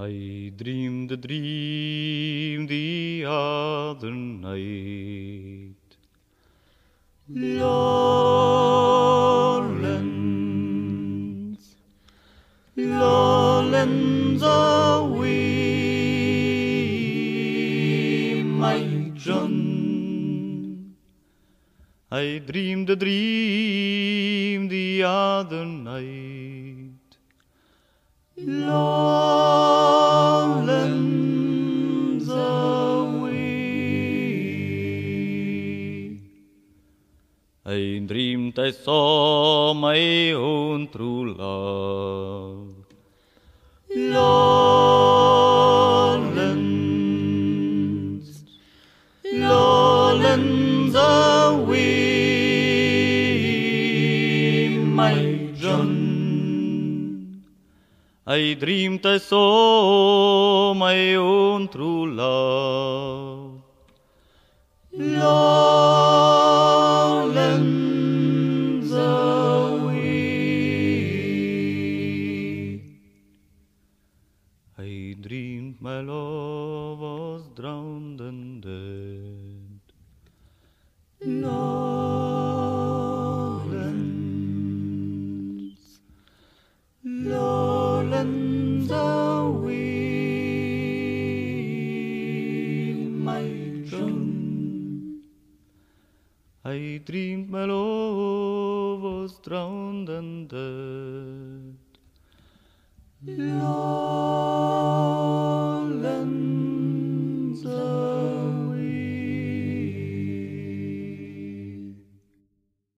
I dreamed a dream the other night. Lowlands, lowlands away, my John. I dreamed a dream the other night. Lowlands I dreamed I saw my own true love. My John. I dreamed I saw my own true love. I dreamed my love was drowned and dead. Lowlands, lowlands away, my John. I dreamed my love was drowned and dead. Lowlands